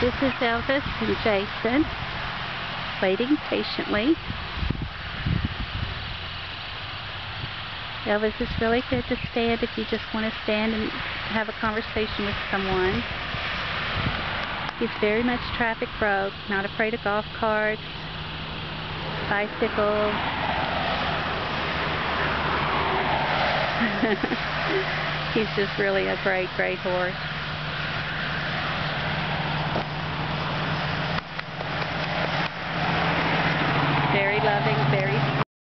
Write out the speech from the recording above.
This is Elvis and Jason waiting patiently. Elvis is really good to stand if you just want to stand and have a conversation with someone. He's very much traffic broke, not afraid of golf carts, bicycles. He's just really a great, great horse. loving